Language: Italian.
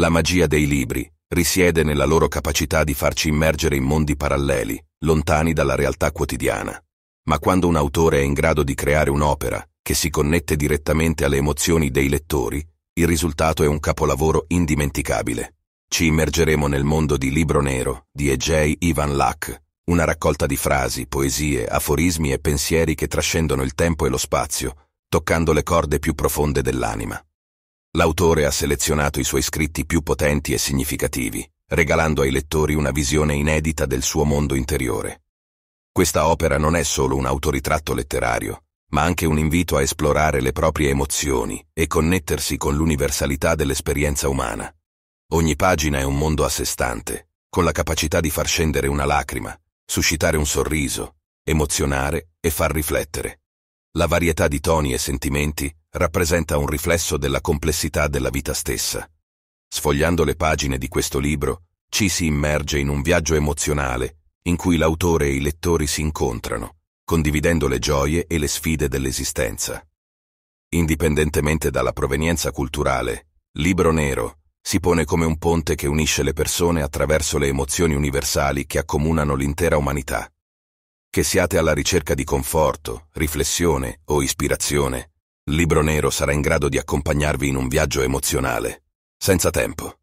La magia dei libri risiede nella loro capacità di farci immergere in mondi paralleli, lontani dalla realtà quotidiana. Ma quando un autore è in grado di creare un'opera che si connette direttamente alle emozioni dei lettori, il risultato è un capolavoro indimenticabile. Ci immergeremo nel mondo di Libro Nero di E.J. Ivan Lack, una raccolta di frasi, poesie, aforismi e pensieri che trascendono il tempo e lo spazio, toccando le corde più profonde dell'anima. L'autore ha selezionato i suoi scritti più potenti e significativi, regalando ai lettori una visione inedita del suo mondo interiore. Questa opera non è solo un autoritratto letterario, ma anche un invito a esplorare le proprie emozioni e connettersi con l'universalità dell'esperienza umana. Ogni pagina è un mondo a sé stante, con la capacità di far scendere una lacrima, suscitare un sorriso, emozionare e far riflettere. La varietà di toni e sentimenti rappresenta un riflesso della complessità della vita stessa. Sfogliando le pagine di questo libro, ci si immerge in un viaggio emozionale in cui l'autore e i lettori si incontrano, condividendo le gioie e le sfide dell'esistenza. Indipendentemente dalla provenienza culturale, Libro Nero si pone come un ponte che unisce le persone attraverso le emozioni universali che accomunano l'intera umanità. Che siate alla ricerca di conforto, riflessione o ispirazione, Libro Nero sarà in grado di accompagnarvi in un viaggio emozionale, senza tempo.